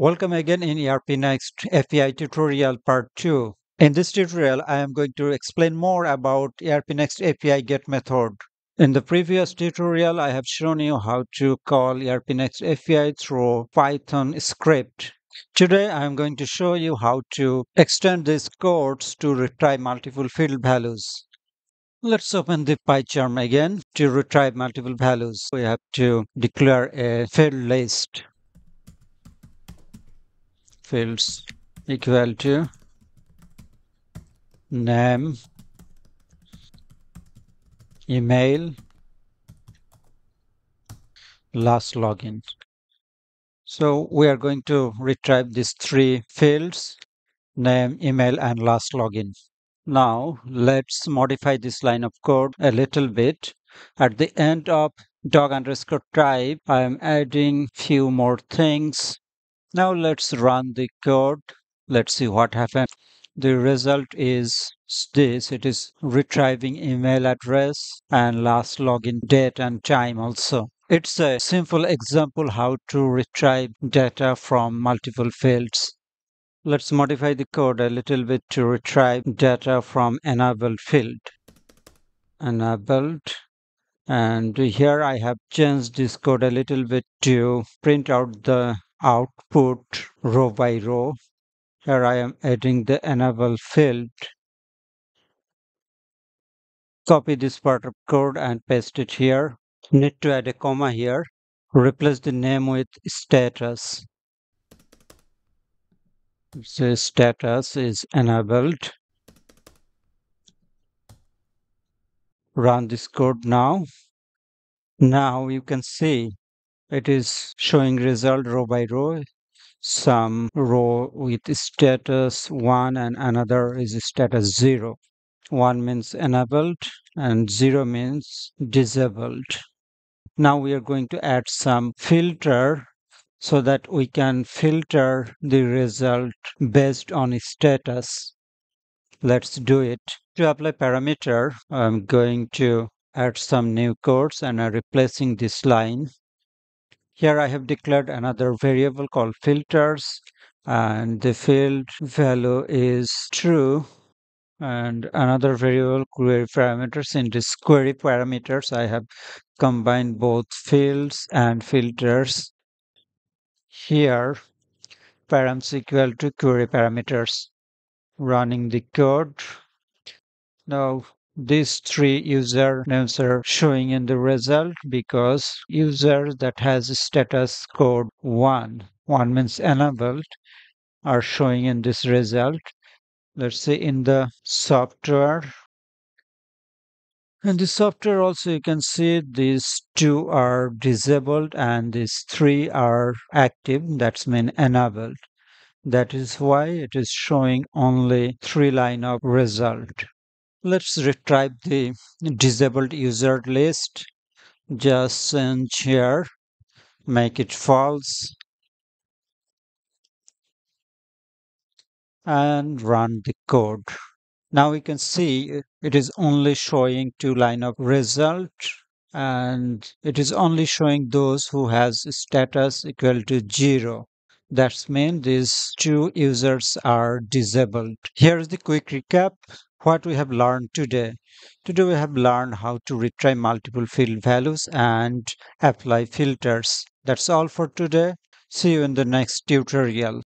Welcome again in ERP Next API tutorial part 2. In this tutorial, I am going to explain more about ERP Next API GET method. In the previous tutorial, I have shown you how to call ERP Next API through Python script. Today, I am going to show you how to extend these codes to retrieve multiple field values. Let's open the PyCharm again. To retrieve multiple values, we have to declare a field list fields equal to name, email, last login. So we are going to retrieve these three fields, name, email, and last login. Now let's modify this line of code a little bit. At the end of doc underscore type, I am adding few more things now let's run the code. Let's see what happens. The result is this. It is retrieving email address and last login date and time also. It's a simple example how to retrieve data from multiple fields. Let's modify the code a little bit to retrieve data from enabled field. Enabled and here I have changed this code a little bit to print out the output row by row. Here I am adding the enable field. Copy this part of code and paste it here. Need to add a comma here. Replace the name with status. The status is enabled. Run this code now. Now you can see it is showing result row by row. Some row with status 1 and another is status 0 1 means enabled and 0 means disabled. Now we are going to add some filter so that we can filter the result based on status. Let's do it. To apply parameter i'm going to add some new codes and I'm replacing this line here I have declared another variable called filters and the field value is true. And another variable query parameters. In this query parameters I have combined both fields and filters. Here params equal to query parameters running the code. Now these three user names are showing in the result because user that has status code 1, 1 means enabled, are showing in this result. Let's say in the software. In the software also you can see these two are disabled and these three are active. That's mean enabled. That is why it is showing only three line of result. Let's retrieve the disabled user list. Just change here, make it false, and run the code. Now we can see it is only showing two line of result and it is only showing those who has status equal to zero. That's mean these two users are disabled. Here's the quick recap what we have learned today. Today we have learned how to retrieve multiple field values and apply filters. That's all for today. See you in the next tutorial.